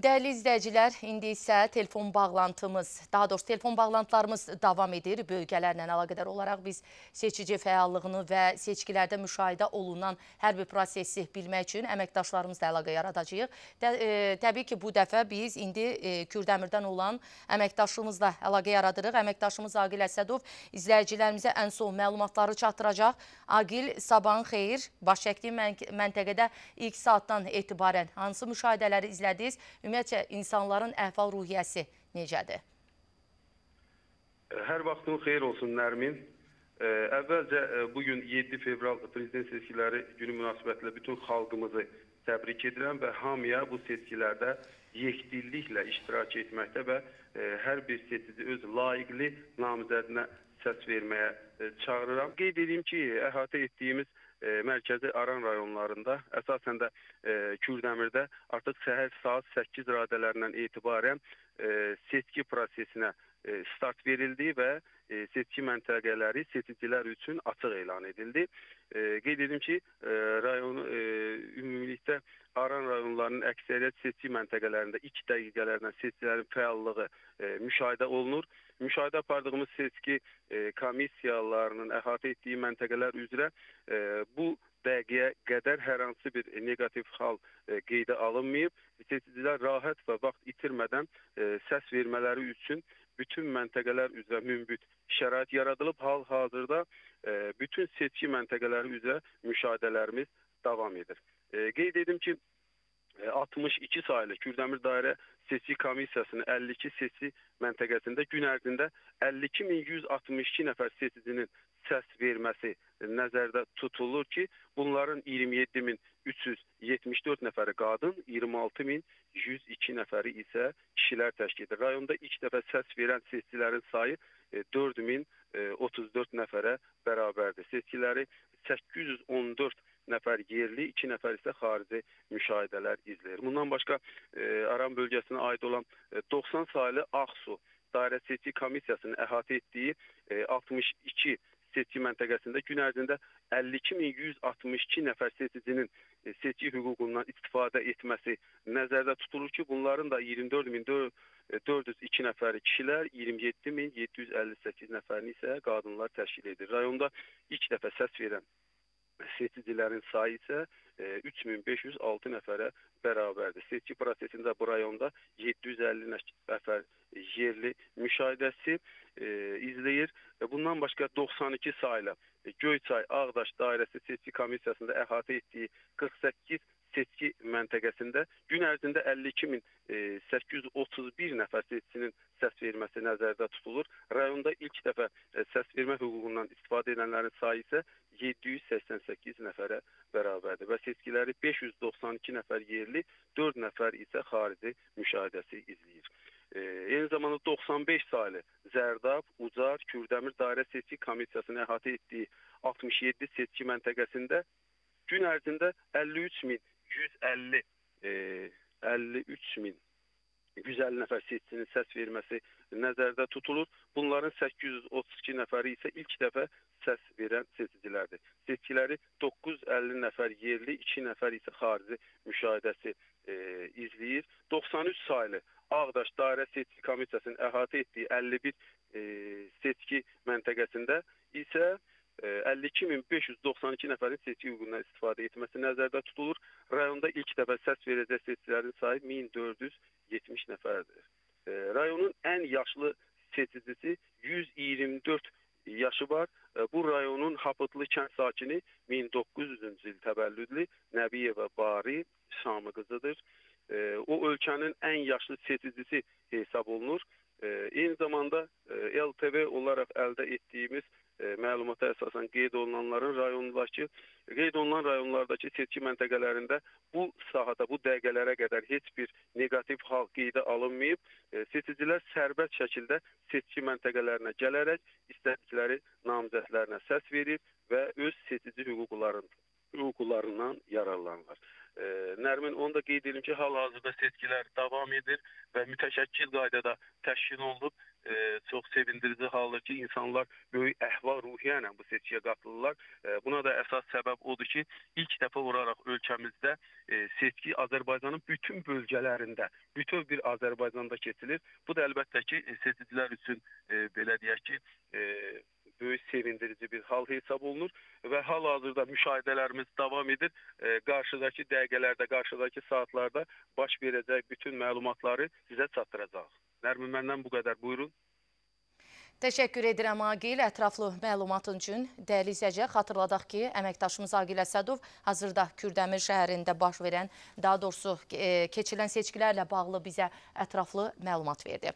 Dəyərli izləyicilər, indi isə telefon bağlantımız, daha doğrusu telefon bağlantılarımız davam edir. Bölgələrlə əlaqədar olaraq biz seçici fəallığını və seçkilərdə müşahidə olunan hər bir prosesi bilmək üçün əməkdaşlarımızla əlaqə yaradacağıq. Də, e, təbii ki, bu dəfə biz indi e, Kürdəmirdən olan əməkdaşımızla əlaqə yaradırıq. Əməkdaşımız Aqil Əsədov izləyicilərimizə ən son məlumatları çatdıracaq. Aqil, sabahın xeyir. Baş çəkdiyi məntəqədə ilk saatdan etibarən hansı müşahidələri izlədiniz? Ümumiyyətcə, insanların əhval-ruhiyyəsi necədir? Hər vaxtın xeyir olsun Nərmin. Əvvəlcə bugün 7 fevral prezident seçkiləri günü münasibətilə bütün xalqımızı təbrik edirəm və hamıya bu seçkilərdə yekdilliklə iştirak etməkdə və hər bir seçici öz layiqli namizədinə səs verməyə çağırıram. Qeyd edeyim ki, əhatə etdiyimiz e, mərkəzi Aran rayonlarında, əsasən də e, Kürdəmirdə artıq səhər saat 8 radələrindən etibarən e, seçki prosesinə e, start verildi və e, seçki məntəqələri seçicilər üçün açıq elan edildi. E, qeyd edim ki, e, rayon e, ümumilikdə Aran rayonlarının əksəriyyət seçki məntəqələrində 2 dəqiqələrdən seçicilərin fəallığı e, müşahidə olunur. Müşahidə apardığımız seçki e, komissiyalarının əhatə etdiyi məntəqələr üzrə e, bu dəqiqəyə qədər hər hansı bir neqativ hal e, qeydə alınmayıb. Seçicilər rahat və vaxt itirmədən e, səs vermələri üçün bütün məntəqələr üzrə münbit şərait yaradılıb. Hal-hazırda e, bütün seçki məntəqələri üzrə müşahidələrimiz davam edir. E, qeyd edim ki, 62 saylı Kürdəmir Dairə Seçki Komissiyasının 52 seçki məntəqəsində gün ərzində 52162 nəfər seçicinin səs verməsi nəzərdə tutulur ki, bunların 27374 nəfəri qadın, 26102 nəfəri isə kişilər təşkil edir. Rayonda ilk dəfə səs verən seçicilərin sayı 4034 nəfərə bərabərdir. Seçkiləri 814 nəfər yerli, 2 nəfər isə xarici müşahidələr izləyir. Bundan başqa e, Aran bölgəsinə aid olan e, 90 saylı Ağsu Dairə Seçki Komissiyasının əhatə etdiyi e, 62 seçki məntəqəsində gün ərzində 52162 nəfər seçicinin e, seçki hüququndan istifadə etməsi nəzərdə tutulur ki, bunların da 24402 nəfəri kişilər, 27758 nəfərini isə qadınlar təşkil edir. Rayonda ilk dəfə səs verən seçicilərin sayı isə e, 3506 nəfərə bərabərdir. Seçki prosesində bu rayonda 750 nəfər yerli müşahidəsi e, izləyir və bundan başqa 92 saylı Göyçay Ağdaş Dairəsi Seçki Komissiyasında əhatə etdiyi 48 seçki məntəqəsində gün ərzində 52831 nəfər seçicinin səs verməsi nəzərdə tutulur. Rayonda ilk dəfə səs vermə hüququndan istifadə edənlərin sayı isə 788 nəfərə bərabərdir və seçkiləri 592 nəfər yerli, 4 nəfər isə xarici müşahidəsi izləyir. E, eyni zamanda 95 saylı Zərdab, Ucar, Kürdəmir Dairə Seçki Komissiyasının əhatə etdiyi 67 seçki məntəqəsində gün ərzində 53150 e, 53000 150 nəfər seçicinin səs verməsi nəzərdə tutulur. Bunların 832 nəfəri isə ilk dəfə səs verən seçicilərdir. Seçkiləri 950 nəfər yerli, 2 nəfər isə xarici müşahidəsi e, izləyir. 93 saylı Ağdaş Dairə Seçki Komissiyasının əhatə etdiyi 51 e, seçki məntəqəsində isə 52592 nəfərin seçki hüququndan istifadə etməsi nəzərdə tutulur. Rayonda ilk dəfə səs verəcək seçicilərin sayı 1470 nəfərdir. Rayonun ən yaşlı seçicisi 124 yaşı var. Bu rayonun Hapıtlı kənd sakini 1900-cü il təvəllüdlü Nəbiyeva Bari Şamı qızıdır. O ölkənin ən yaşlı seçicisi hesab olunur. Eyni zamanda LTV olaraq əldə etdiyimiz e, məlumata əsasən qeyd olunanların rayondakı qeyd olunan rayonlardakı seçki məntəqələrində bu sahədə bu dəqiqələrə qədər heç bir neqativ hal qeydə alınmayıb. E, seçicilər sərbəst şəkildə seçki məntəqələrinə gələrək istədikləri namizədlərinə səs verir və öz seçici hüquqlarını hüquqlarından yararlanırlar. E, Nərmin, onu da qeyd edim ki, hal-hazırda seçkilər davam edir və mütəşəkkil qaydada təşkil olunub. E, çox sevindirici haldır ki, insanlar böyük əhval-ruhiyyə bu seçkiyə qatılırlar. E, buna da əsas səbəb odur ki, ilk dəfə olaraq ölkəmizdə e, seçki Azərbaycanın bütün bölgələrində, bütöv bir Azərbaycanda keçilir. Bu da əlbəttə ki, e, seçicilər üçün e, belə deyək ki, e, böyük sevindirici bir hal hesab olunur və hal-hazırda müşahidələrimiz davam edir. E, qarşıdakı dəqiqələrdə, qarşıdakı saatlarda baş verəcək bütün məlumatları sizə çatdıracağıq. Nərmin məndən bu qədər. Buyurun. Təşəkkür edirəm Agil, ətraflı məlumatın üçün. İzləyicilər, xatırladaq ki, əməkdaşımız Agil Əsədov hazırda Kürdəmir şəhərində baş verən, daha doğrusu e, keçirilən seçkilərlə bağlı bizə ətraflı məlumat verdi.